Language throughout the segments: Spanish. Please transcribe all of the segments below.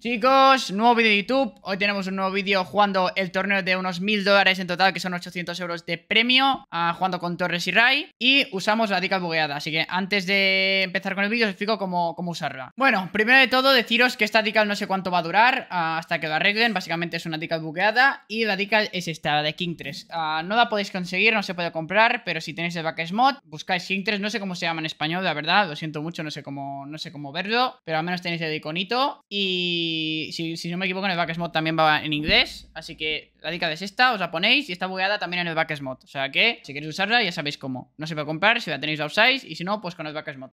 Chicos, nuevo vídeo de YouTube. Hoy tenemos un nuevo vídeo jugando el torneo de unos mil dólares en total, que son 800 euros de premio, ah, jugando con Torres y Ray. Y usamos la dica bugueada. Así que antes de empezar con el vídeo, os explico cómo, cómo usarla. Bueno, primero de todo, deciros que esta dica no sé cuánto va a durar ah, hasta que lo arreglen. Básicamente es una dica bugueada. Y la dica es esta, la de King 3. Ah, no la podéis conseguir, no se puede comprar, pero si tenéis el Backes Mod, buscáis King 3. No sé cómo se llama en español, la verdad. Lo siento mucho, no sé cómo, no sé cómo verlo. Pero al menos tenéis el iconito. Y si, si no me equivoco, en el Backes Mod también va en inglés. Así que la dica es esta, os la ponéis y está bugueada también en el Backes Mod. O sea que si queréis usarla, ya sabéis cómo. No se puede comprar, si la tenéis la usáis. Y si no, pues con el Backes Mod.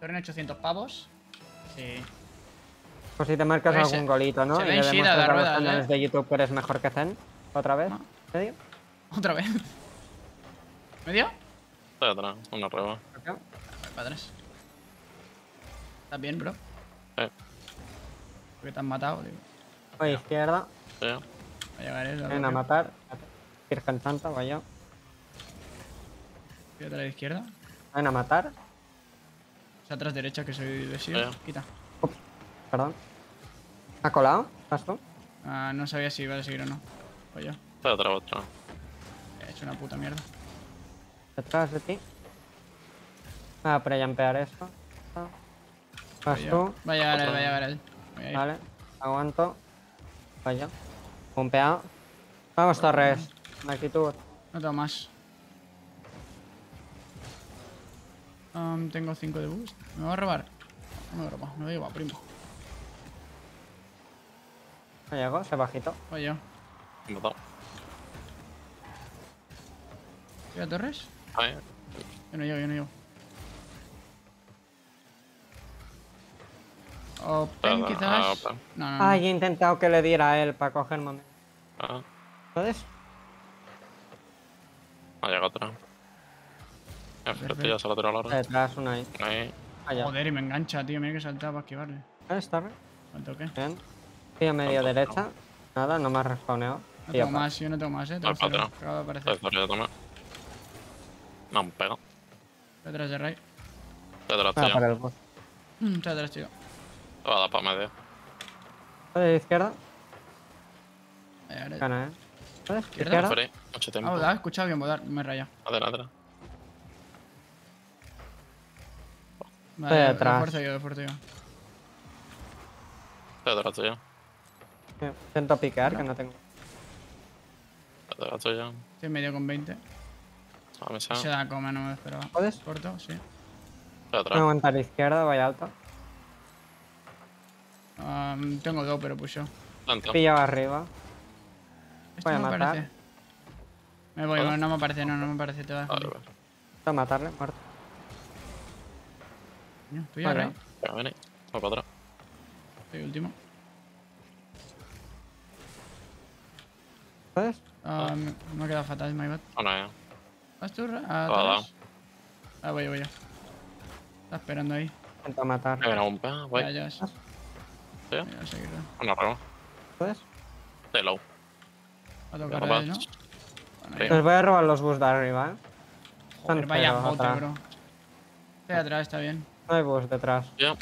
Torneo 800 pavos. Sí. Por si te marcas Pues se- algún golito, ¿no? se y le demuestras la a los canales ¿eh? de YouTube que eres mejor que Zen. ¿Otra vez? ¿Medio? Otra vez. ¿Medio? Estoy atrás, una. Vale, para atrás. ¿Estás bien, bro? Sí. ¿Por qué te han matado? Digo. Voy izquierda. Sí. Va a llegar él. Ven a matar. Virgen Santa, voy yo. Fíjate a la izquierda. Ven a matar. O sea, atrás derecha, que soy lesivo. Sí. Quita. Perdón. ¿Ha colado? ¿Vas tú? Ah, no sabía si iba a seguir o no. Pues yo. Estoy atrás, otra. He hecho una puta mierda. Detrás de ti. Ah, para jampear esto. Vas Voy tú. Va a llegar él, va a llegar él. Voy. Vale. Aguanto. Voy yo. Pumpeado. Vamos, Torres. En actitud. No tengo más. Um, tengo 5 de boost. ¿Me va a robar? No me roba, me lo llevo, primo. No llego, se bajito. Voy yo. Me matado. ¿Llega Torres? Ahí. Yo no llego, yo no llego. Open, Ah, quizás. ah, open. No, no, no. Ay, he intentado que le diera a él para coger momento. Ah, ¿Puedes? ha llegado atrás. El frente ya se lo tiró a la hora. Detrás, una ahí. Ahí. Allá. Joder, y me engancha, tío. Mira que saltaba para esquivarle. ¿Ves, Torres? ¿Cuánto qué? Bien. Tío medio Tampoco. derecha. Nada, no me has respawneado. No Tío, tengo pa- más, yo no tengo más, eh. Tengo para cero. atrás. Acaba de aparecer. No, me pega. Detrás de Ray. Estoy atrás, Ah, tío. para el boss. Mm, Está detrás, tío. Va a dar para medio. ¿Puedes de izquierda? Va a llegar él. Gana, ¿eh? ¿Puedes? ¿Izquierda? ¿Izquierda? Mucho tiempo. Ah. He escuchado bien. Me he rayado. Adelante, atrás. Vale, Estoy de detrás. fuerza yo, de fuerza yo. Estoy atrás tuyo. Intento piquear, que no tengo. Estoy atrás tuyo. Estoy medio con 20. A mí Se da come, no me lo esperaba. ¿Puedes? Corto, sí. Estoy Voy a atrás. aguantar izquierda, voy alto. Um, tengo dos, pero push yo. Pillo arriba. Voy a no me matar. Me voy, no, no me parece, no, no me parece. Te va a dejar. Vale, vale. Voy a matarle, muerto. Tú ya, Vale. Para atrás. Último. ¿Puedes? Ah, me, me ha quedado fatal, my bad. Una ya. ¿Vas tú? Ah? Ah, voy yo, voy yo. Está esperando ahí. Intento matar. Me un Ya, voy. ya. Ya, a seguir, Ray. Una rueda. ¿Puedes? De low. Va a tocar a él. ¿no? Sí. Bueno, Les voy a robar los bus de arriba, ¿eh? Joder, vaya bote, atrás. bro. Estoy atrás, está bien. No hay bus detrás. Ya. Oh.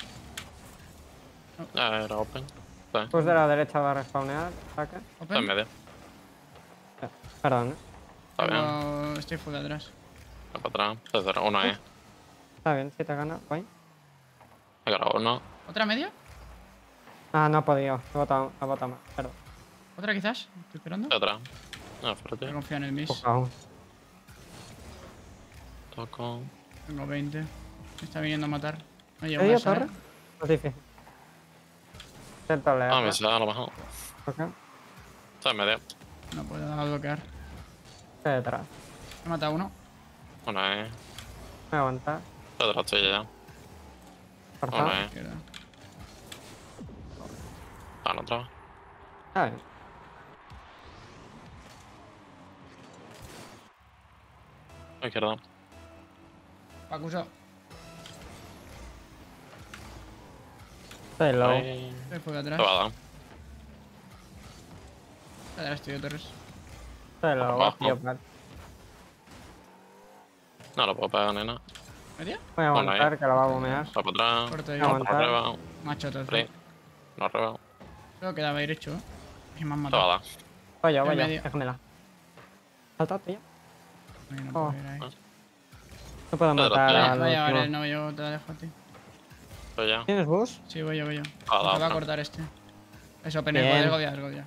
Ya era open. Sí. Bus de la derecha va a respawnear. Saque. Está en Open. medio. Eh, Perdón, ¿eh? Está bien. Tengo- Estoy full atrás. Voy para atrás. Una ahí. Está bien, si te gana. Voy. Me he cargado uno. ¿Otra media? Ah, no he podido. He botado, he botado más. Perdón. ¿Otra quizás? Estoy esperando. Atrás. No, Yo fuerte. confío en el miss. Aún. Toco. Tengo 20. Me está viniendo a matar. No llego a ¿Medio esa, torre? ¿eh? No es difícil. Intento leer. Ah, me sale a lo mejor. Ok. Está en medio. No puedo dar a bloquear. Estoy detrás. He matado uno. Una ahí. Voy a aguantar. Estoy atrás tuyo ya. Por Una favor. Ahí. Izquierda. Ah, no otra. Está bien. Izquierda. Pacuso. Low. Ahí. Full Te atrás. a estoy yo, Torres. Abajo. tío, pal. No lo puedo pegar, nena. ¿Media? Voy a aguantar, que la va a bumear. Va para atrás. Corto Voy a aguantar. arriba. Macho todo. No reveo. Creo que debe haber hecho, ¿eh? Y me han matado. va a dar. Voy yo, En voy yo. medio. Déjamela. Salta, tío. Ay, no Oh. puedo ir ahí. No puedo Pero matar tira. al Vaya, vale, no, yo te la dejo a ti. Estoy ya. ¿Tienes bus? Sí, voy yo, voy yo. Ah, te va a cortar este. Eso, pene, poder Godia, es Godia.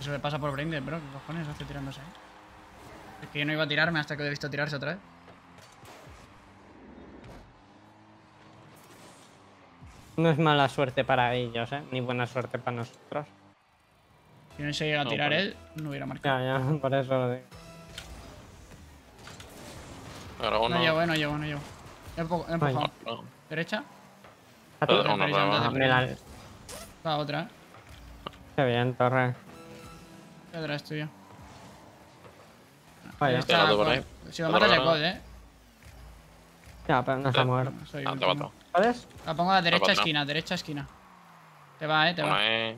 Eso me pasa por Braindead, bro. ¿Qué cojones hace tirándose ahí? Es que yo no iba a tirarme hasta que lo he visto tirarse otra vez. No es mala suerte para ellos, ¿eh? Ni buena suerte para nosotros. Si no se llega a tirar él, no hubiera marcado. Ya, ya, por eso lo digo. Pero uno. No llego, eh, no llego, no llego. He empu- he empujado. No, Derecha. A Derecha. Va otra, eh. Qué bien, Torre. ¿Qué otra es tuya? Vaya. Está. Si lo matas reveo. cod, eh. Ya, pero no se ha muerto. Ah, te. ¿Puedes? La pongo a la derecha esquina, derecha esquina. Te va, eh, te va. ¿Qué?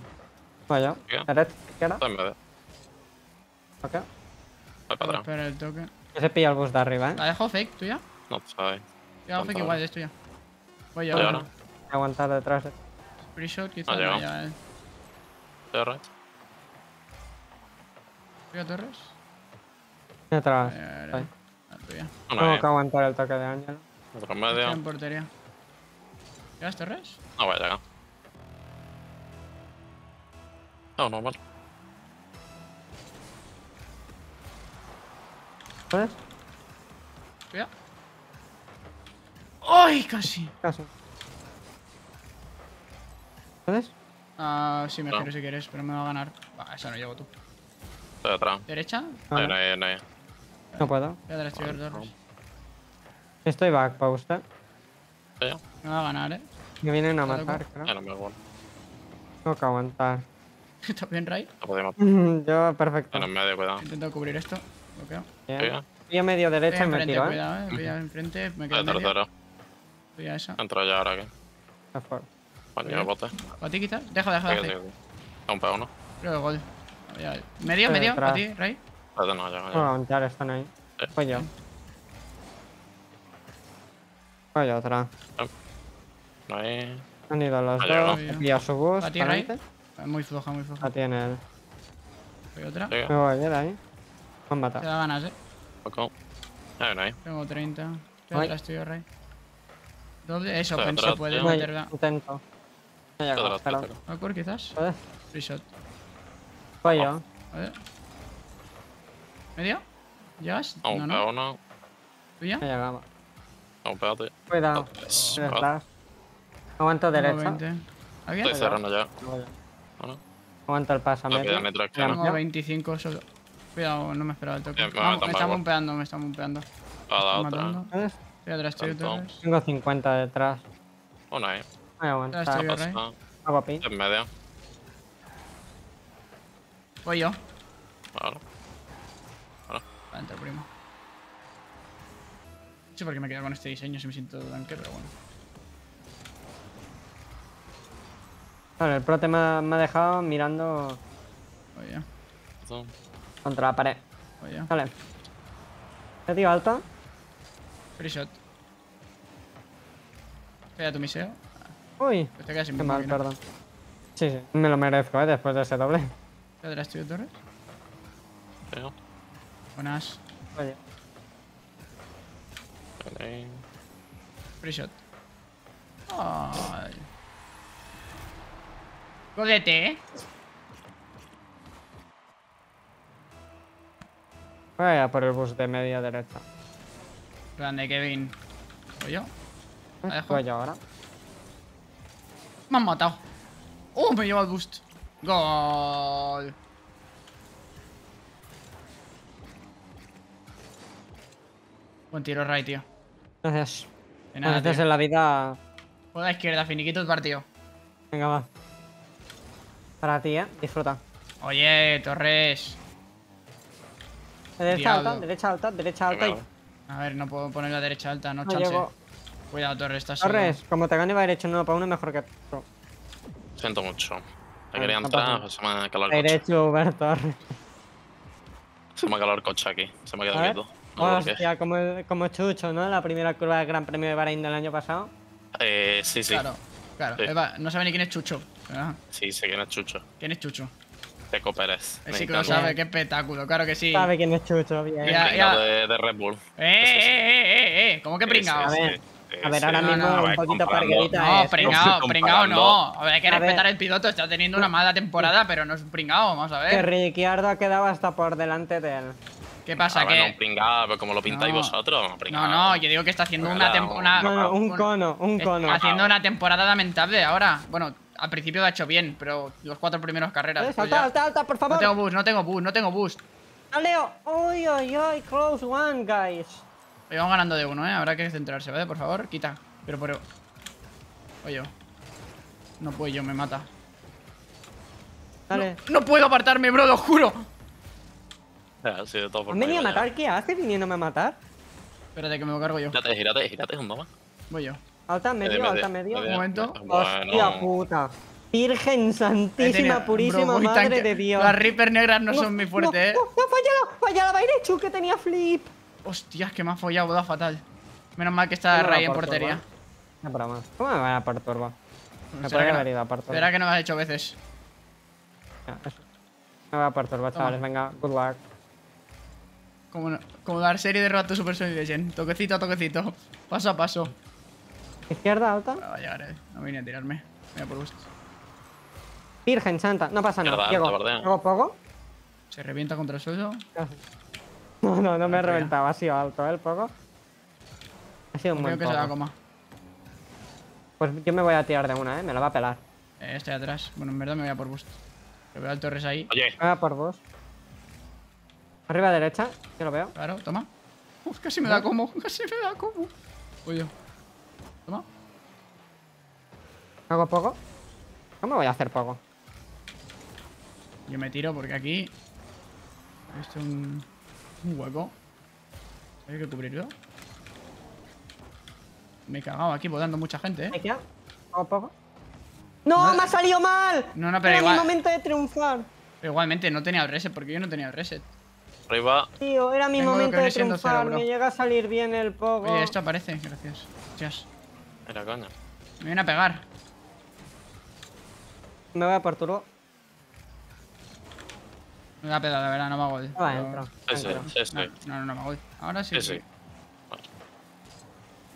Derecha, izquierda. Está en medio. Ok. Voy para atrás. Espera el toque. Que se pilla el bus de arriba, ¿eh? La dejo fake, tuya. No sabes. Yo hago fake igual, es tuya. Voy yo. Voy ahora. ahora. Aguantar detrás de... Free shot, quizá. Ha llegado. vaya, eh. Right. Tuya, Torres. Detrás. Eh, Ahí. La tuya. Tengo que aguantar el toque de Ángel. Otro medio. en portería. ¿Llegas, Torres? No voy a llegar. No, normal. ¿Puedes? Tuya. ¡Ay, casi! Casi. ¿Puedes? Ah, sí, me No. giro si quieres, pero me va a ganar. Va, esa no llego tú. Estoy detrás. ¿Derecha? Ahí, Vale. ahí, ahí. No puedo. Estoy viendo, Torres. Estoy back para usted. Me va a ganar, eh. Me vienen a matar, loco. ya creo. no me acuerdo. Tengo que aguantar. ¿Está bien, Ray? No podía matar. Yo, perfecto. Medio, cuidado. Intento cubrir esto. Bloqueo. Bien. Yo medio derecha y me tiro, ¿eh? cuidado, eh. Pilla enfrente, me quedo medio. Tuya esa. Entro ya ahora aquí. Está fuera. Coño, bote. ¿A ti quizás? Deja, deja, deja. Aún pego uno. Creo que gol. Ya, ¿Medio, medio? detrás. ¿A ti, Ray? Espérate, no, Tengo que llega. aguantar, están ahí. Voy yo. Voy otra. Ahí. Han ido los llegado. dos. He pillado su bus. ¿A ti, para Ray? adelante. Muy floja, muy floja. La tiene él. Voy otra. Me voy de ahí. Me han Te matado. da ganas, eh. Poco. Ahí, no hay. Tengo 30. Estoy Ay. atrás tuyo, Ray. Doble. Eso, tío. Voy, meterla. intento. No atrás, pero- tercero. Backward, quizás. ¿Puedes? Free shot. Voy yo. A ver. ¿Medio? ¿Llegas? No, no. ¿Tuya? Me llegaba. Aún pégate. Cuidado. Yes. Detrás. Aguanto Tengo derecha. 20. ¿Alguien? Estoy cerrando ya. Voy yo. ¿O no? Aguanto el paso a No Ya, caras. Tengo 25 solo. Cuidado, no me esperaba el toque. Me Vamos, matan me están mal, bumpeando, me están bumpeando. A la Estoy otra. Estoy atrás Tanto. Torres. Tengo 50 detrás. Una ahí. Voy a aguantar. Atrás Ray. Pasa. Hago pi. En medio. Voy yo. Vale. Va a entrar primo. Sé por qué me quedo con este diseño si me siento tanque, pero bueno. Vale, el prote me ha, me ha dejado mirando yo. Eso. contra la pared. Voy yo. Vale. ¿Te digo alta? Free shot. Espera tu miseo. Uy. Pues te quedas sin Qué mi mal, perdón. Sí, sí. Me lo merezco, ¿eh? Después de ese doble. Estoy atrás tuyo, Torres. Sí. Buenas. Oye. Free shot. Ay. Golete, eh. Voy a por el bus de media derecha. Grande, Kevin. Voy yo. Dejo. Voy yo ahora. Me han matado. ¡Oh! Me lleva el boost. Gol. Buen tiro, Ray, tío. Gracias. De A nada, veces tío. en la vida. Por la izquierda, finiquito el partido. Venga, va. Para ti, ¿eh? Disfruta. Oye, Torres. Derecha Diablo. alta, derecha alta, derecha alta y. A ver, no puedo poner la derecha alta, no, No chance. llego. Cuidado, Torres, estás. Torres, como te gane va a ir hecho uno para uno mejor que. Siento mucho. Bueno, quería entrar, se me ha calado el coche. Derecho, Uber Torres. Se me ha calado el coche aquí. Se me ha A quedado quieto. No. Hostia, como, el- como Chucho, ¿no? La primera curva del Gran Premio de Bahrein del año pasado. Eh, sí, sí. Claro, claro. Sí. Eva, no sabe ni quién es Chucho. Ah, Sí, sé quién es Chucho. ¿Quién es Chucho? Teco Pérez. Sí que lo sabe, qué espectáculo, claro que sí. Sabe quién es Chucho, bien. Ya, El ya. De, de Red Bull. ¡Eh, sí. eh, eh, eh, eh! ¿Cómo que sí, A ver, sí, sí, a ver, sí. ahora no, mismo no, un poquito parguerita No, es. pringao, comparando- pringao no. A ver, hay que A ver. respetar el piloto, está teniendo una mala temporada, pero no es un pringao, vamos a Que ver. Ricciardo ha quedado hasta por delante de él. ¿Qué pasa? Ah, bueno, un Que... pringao, pero como lo pintáis No. vosotros. No, no, yo digo que está haciendo una temporada... No, no, un cono, un Está cono. haciendo una temporada lamentable ahora. Bueno, al principio lo ha hecho bien, pero los cuatro primeros carreras. Eh, Salta, salta, salta, por No tengo favor. boost, no tengo boost, no tengo boost. Leo. Uy, uy, uy, close one, guys. Oye, vamos ganando de uno, ¿eh? Habrá que centrarse, ¿vale? Por favor, quita. Pero por... Oye. No puedo, yo me mata. Dale. No puedo apartarme, bro, lo juro. Sí, de todas ¿Han formas. venido a matar? ¿Qué hace viniéndome a matar? Espérate que me lo cargo yo. Gírate, gírate, gírate, un más. Voy yo. Alta, medio, Medio, alta, medio, medio. Un momento. Hostia puta. Virgen santísima, purísima bro, madre tanque- de Dios. Las Reaper negras no son No, muy fuertes, no, ¿eh? No, no, fallala, fallala, Bairechu, que tenía flip. Hostias, que me ha follado, da fatal. Menos mal que está No va Ray en por portería. No, broma. ¿Cómo me van a por turbo? Me que haber no- ido a por turbo. Será que no me has hecho veces. Me voy a por turbo, chavales. Venga, good luck. Como, no- como dar serie de rato Super Sonic Legend. Toquecito a toquecito. Paso a paso. Izquierda, alta. Ah, Va a llegar, eh. No vine a tirarme. Mira por gusto. Virgen santa. No pasa nada. Llego. ¿Hago poco? Se revienta contra el suelo. No, no, no me he reventado. Ha sido alto, ¿eh? El poco. Ha sido un Creo buen que se la poco. coma. Pues yo me voy a tirar de una, ¿eh? Me la va a pelar. Eh, estoy atrás. Bueno, en verdad me voy a por boost. Que veo al Torres ahí. Oye, Me voy a por vos. Arriba derecha. Yo lo veo. Claro, toma. Uf, casi me da como. Casi me da como. Yo. Toma. ¿Hago poco? ¿Cómo voy a hacer poco? Yo me tiro porque aquí. He visto un. Un hueco. Hay que cubrirlo. Me he cagado aquí volando mucha gente, eh. ¿Me queda? ¿Hago poco? ¡No! ¡Me ha salido mal! No, no, pero Era igual- mi momento de triunfar. Pero igualmente no tenía el reset porque yo no tenía el reset. Arriba. Tío, era mi Tengo momento de triunfar. cero, me llega a salir bien el poco. Oye, esto aparece, gracias. Hostias. Mira, coño. Me viene a pegar. Me voy a por turbo. Me da peda, la verdad, no me hago el. No va pero- adentro. Sí. No, no, no me hago el. Ahora sí. Sí, sí.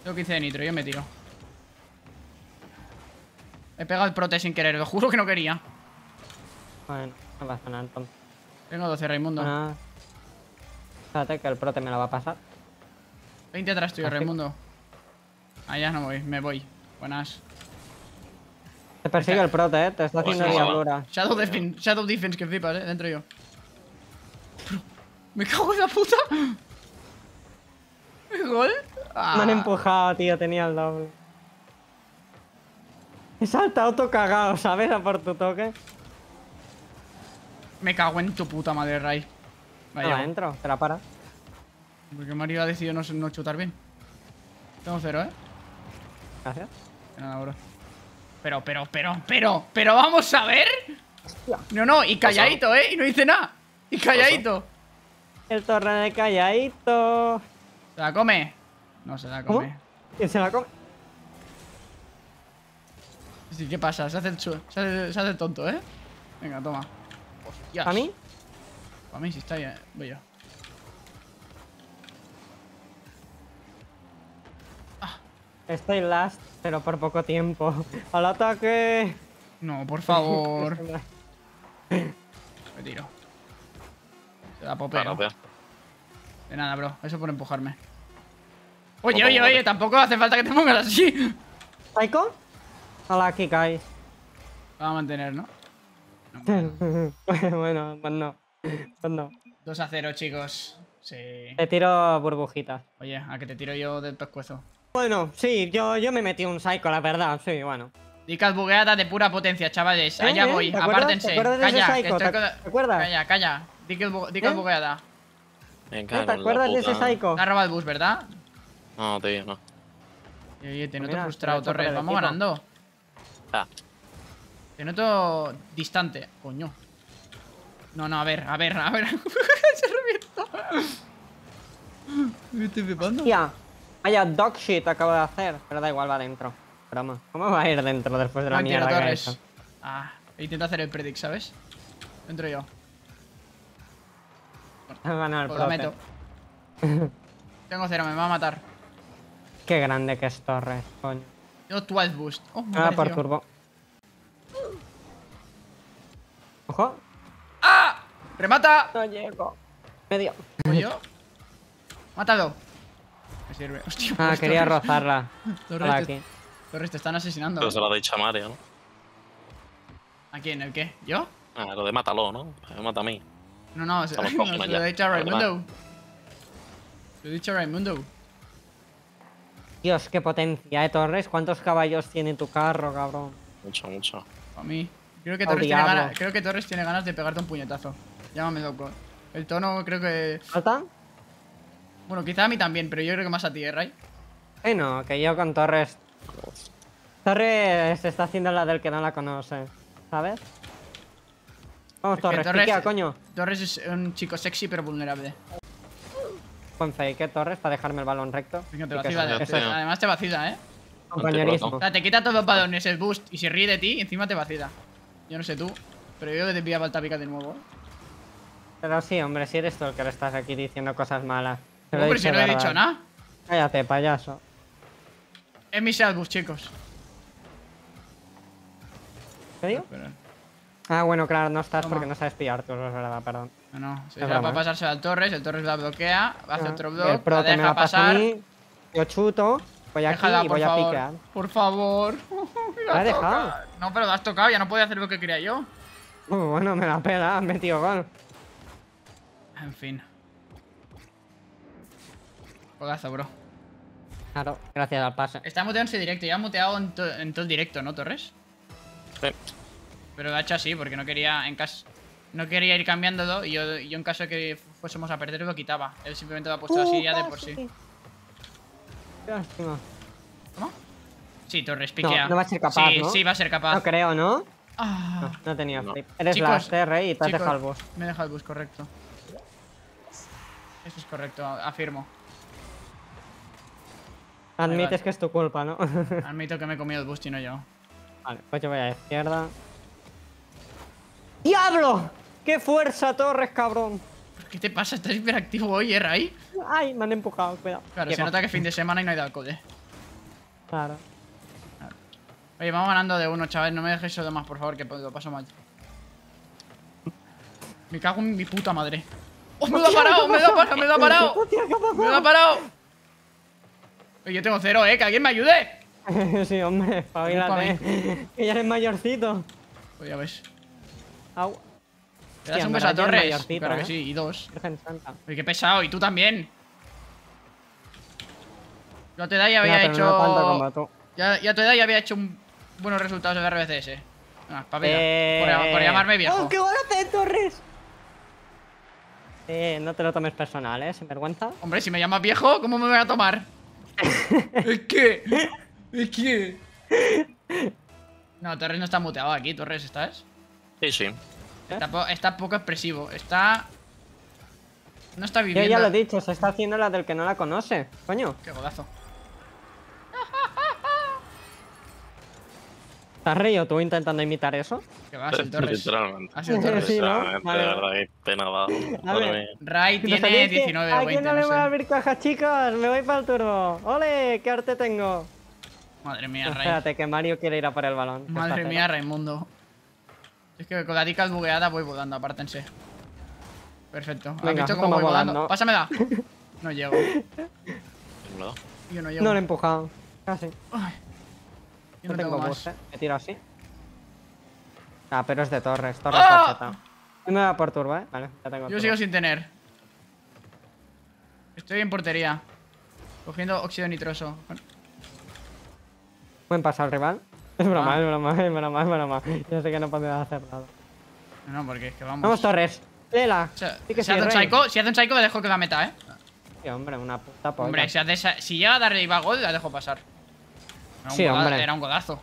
Tengo 15 de nitro, yo me tiro. He pegado el prote sin querer, lo juro que no quería. Bueno, no pasa nada entonces. Tengo 12, Raimundo. Bueno, Espérate que el prote me la va a pasar. 20 atrás tuyo. Raimundo. Ah, ya no voy, me voy. Buenas. Te persigue el prote, eh. Te está Pues haciendo diablura. Shadow Defense, Shadow Defense que flipas, eh, dentro yo. Me cago en la puta. ¿Gol? Ah. Me han empujado, tío. Tenía el doble. He saltado todo cagado, ¿sabes? A por tu toque. Me cago en tu puta madre, Ray. Vaya, adentro. Te la para. porque Mario ha decidido no, no chutar bien. Tengo cero, eh. Gracias. Nada, bro. Pero, pero, pero, pero, pero vamos a ver. No, no, y calladito, eh. Y no dice nada. Y calladito. El torre de calladito. ¿Se la come? No se la come. ¿Quién se la come? Sí, ¿qué pasa? Se hace el, se hace, se hace el tonto, ¿eh? Venga, toma. Hostias. ¿A mí? Para mí sí está bien. Voy yo. Estoy last, pero por poco tiempo. ¡Al ataque! No, por favor. Me tiro. Se da tío. De nada, bro. Eso por empujarme. Oye, oye, oye, tampoco hace falta que te pongas así. ¿Psycho? Hola, aquí guys. Vamos a mantener, ¿no? bueno, pues no. Pues no. 2 a 0, chicos. Sí. Te tiro burbujitas. Oye, a que te tiro yo del pescuezo. Bueno, sí, yo, yo me metí un psycho, la verdad, sí, bueno. Dicas bugueadas de pura potencia, chavales. ¿Eh? Allá voy. ¿Te acuerdas? Apártense. ¿Te acuerdas de ese Calla, que psycho? estoy ¿Te- te acuerdas? Calla, calla. Dicas ¿Eh? bugueada. Me ¿Te acuerdas de ese psycho? Te has robado el bus, ¿verdad? No, tío, no. Oye, oye, te Pues noto mira, frustrado, te Torres. Vamos equipo. ganando. Ah, Te noto distante. Coño. No, no, a ver, a ver, a ver. Se revienta. Me estoy flipando. Vaya dog shit acabo de hacer. Pero da igual, va dentro. Broma. ¿Cómo va a ir dentro después de la mierda que ha hecho? Ah, intento hacer el predict, ¿sabes? Entro yo. Ha ganado el Pues prote. meto. Tengo cero, me va a matar. Qué grande que es Torres, coño. Tengo 12 boost. Oh, me Ah, por turbo. Ojo. ¡Remata! No llego. Medio. ¿O yo? Mátalo. Me sirve. Hostia, Ah, pues quería Torres- rozarla. Torres Hola, te- aquí. Torres, te están asesinando. Pero se lo ha dicho a Mario, ¿no? ¿A quién? ¿El qué? ¿Yo? Ah, lo de mátalo, ¿no? Me mata a mí. No, no, se, no, lo he dicho a Raimundo. Se lo he dicho a Raimundo. Dios, qué potencia, eh, Torres. ¿Cuántos caballos tiene tu carro, cabrón? Mucho, mucho. A mí. Creo que, Torres tiene diablo. ganas, creo que Torres tiene ganas de pegarte un puñetazo. Llámame loco. El tono creo que... ¿Falta? Bueno, quizá a mí también, pero yo creo que más a ti, ¿eh, Ray? Eh, no, que yo con Torres. Torres está haciendo la del que no la conoce, ¿sabes? Vamos, Es que Torres, Torres- piquea, coño. Torres es un chico sexy pero vulnerable. Buen fake, ¿eh, Torres, para dejarme el balón recto. Venga, te que vacila. de- tío. Además te vacila, ¿eh? compañerismo. O sea, te quita todos los balones, el boost, y se ríe de ti, y encima te vacila. Yo no sé tú, pero yo te pilla falta pica de nuevo. ¿eh? Pero sí, hombre, si eres tú el que le estás aquí diciendo cosas malas. Te No, pero si no he dicho nada. Cállate, payaso. Es mi Salbus, chicos. ¿Qué digo? Ah, bueno, claro, no estás Toma. porque no sabes pillar tú, es verdad, perdón. No, no. Se va a pasarse al Torres, el Torres la bloquea, hace Ah, otro el block, pro la te me deja la pasa a pasar. mí, yo chuto, voy aquí Déjala, y voy a favor. piquear. Por favor. ¿La has dejado? No, pero la has tocado, ya no podía hacer lo que quería yo. Muy bueno, me la pela, has metido gol. En fin. Juegazo, bro. Claro, gracias al pase. Está muteado en ese directo, ya ha muteado en, to- en todo el directo, ¿no, Torres? Sí. Pero lo ha hecho así, porque no quería, en caso, no quería ir cambiándolo y yo, yo en caso de que fuésemos a perder lo quitaba. Él simplemente lo ha puesto así ya de por sí. Lástima. ¿Cómo? Sí, Torres, piquea. no va a ser capaz, Sí, ¿no? sí, va a ser capaz. No creo, ¿no? Ah, No, no tenía No. flip. Eres Chicos, la TR y te has dejado el bus. Me deja el bus, correcto. Eso es correcto, afirmo. Admites vale. que es tu culpa, ¿no? Admito que me he comido el bus y no yo. vale, pues yo voy a la izquierda. ¡Diablo! ¡Qué fuerza, Torres, cabrón! ¿Qué te pasa? ¿Estás hiperactivo hoy, eh, Ray? ¡Ay, me han empujado! Cuidado. Claro, se Llego. nota que es fin de semana y no hay de alcohol, eh. Claro. Oye, vamos ganando de uno, chaval. No me dejéis solo más, por favor, que lo paso mal. Me cago en mi puta madre. ¡Oh, me lo ha parado! ¡Me lo ha parado! ¡Me lo ha parado! Hostia, ¿qué ha ¡Me lo ha parado! Yo tengo cero, eh. ¡Que alguien me ayude! sí, hombre, espabilate. que ya eres mayorcito. Pues ya ves. Au. ¿Le Hostia, das un beso a Torres? Claro que ¿eh? sí, y dos. Qué pesado. Y tú también. Yo a tu edad ya había hecho... Ya, ya a tu edad ya había hecho un... buenos resultados en RBCS. Ah, papela. Eh... Por, por llamarme viejo. ¡Oh, qué golazo de Torres! Eh, no te lo tomes personal, ¿eh? Sin vergüenza. Hombre, si me llamas viejo, ¿cómo me voy a tomar? es que... Es que... No, Torres no está muteado aquí, Torres, ¿estás? Sí, sí. Está, po- está poco expresivo. Está... No está Yo viviendo... ya lo he dicho, se está haciendo la del que no la conoce. Coño, Qué golazo. ¿Te has reído tú intentando imitar eso? Que va, el Torres. Literalmente. Torres. Sí. A Madre ver. mía. Ray ¿No tiene sabéis que 19 o ¿A 20, quién no le voy a abrir cajas, chicos? Me voy para el turbo. ¡Ole! ¡Qué arte tengo! Madre mía, Ray. Espérate, que Mario quiere ir a por el balón. Madre mía, Raimundo. Es que con la dica bugueada voy volando, apártense. Perfecto. ¿Has Venga, visto cómo voy volando? volando. Pásamela. No llego. Yo no llego. No lo he empujado. Casi. Ay. Yo No, no, tengo tengo bus, más. eh. Me tiro así. Ah, pero es de Torres. Torres ¡Ah! Y me va por turbo, ¿eh? Vale, ya tengo Yo turbo. sigo sin tener. Estoy en portería. Cogiendo óxido nitroso. Buen paso al rival. Es broma, Ah. es broma, es broma, es broma. Yo sé que no puedo hacer nada. No, no, porque es que vamos. Vamos, Torres. Lela. O sea, Sí que si, sí, hace un psycho, si hace un psycho, le dejo que la meta, ¿eh? Sí, hombre, una puta polla. Hombre, si, hace si llega a darle iba gol, la dejo pasar. Era un Sí, hombre. Era un golazo.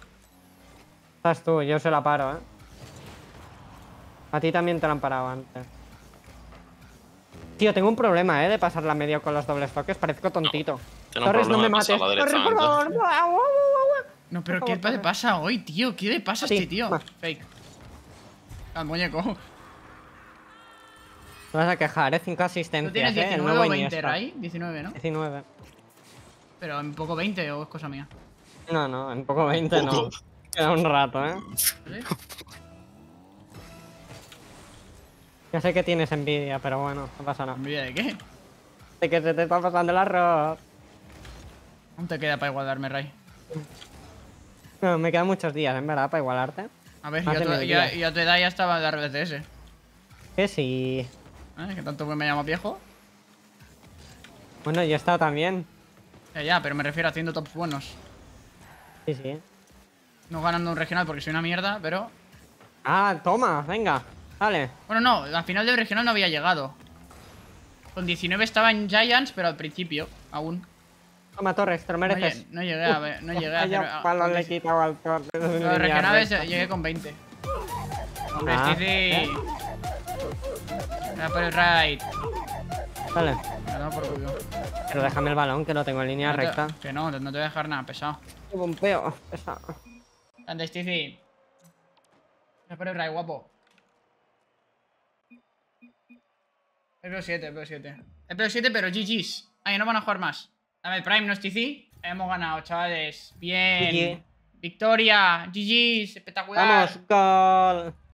Estás tú, yo se la paro, ¿eh? A ti también te la han parado antes. Tío, tengo un problema, ¿eh? De pasar la medio con los dobles toques. Parezco tontito. Un Torres, no me mates. Torres, por favor. No, pero ¿qué le pasa hoy, tío? ¿Qué le pasa a Sí, este tío? Fake. Al muñeco. Te vas a quejar, ¿eh? 5 ¿Tú asistencias, tienes ¿eh? El 19 nuevo o 20, Iniesta. Ray? 19, ¿no? 19. Pero un poco 20 o es cosa mía. No, no, en poco 20 no. Queda un rato, ¿eh? Ya sé que tienes envidia, pero bueno, no pasa nada. ¿Envidia de qué? De que se te está pasando el arroz. ¿Aún te queda para igualarme, Ray? No, me quedan muchos días, en verdad, para igualarte. A ver, Más yo tu, ya, yo a tu edad ya estaba de RBCS. ¿Eh? Que sí. Que tanto me llamo viejo. Bueno, yo he estado también. Ya, ya, pero me refiero a haciendo tops buenos. Sí, sí. No ganando un regional porque soy una mierda, pero... Ah, toma, venga. Dale. Bueno, no, al final del regional no había llegado. Con 19 estaba en Giants, pero al principio, aún. Toma, Torres, te lo mereces. no llegué a ver, no llegué a hacer... Palo le he 19. quitado al Torres. Los regionales llegué con 20. Hombre, Ah, Stizy. ¿eh? Por el raid. Dale. Me por culo. Pero déjame el balón, que lo tengo en línea No te- recta. Que no, no te voy a dejar nada, pesado. Qué bombeo. pesado. Ande, Stizy. Era por el raid, guapo. El PO7, el PO7. El PO7, pero GG's. Ay, no van a jugar más. Dame el Prime, ¿no, Stizy? Hemos ganado, chavales. Bien. GG. Victoria. GG's. Espectacular. Vamos, gol.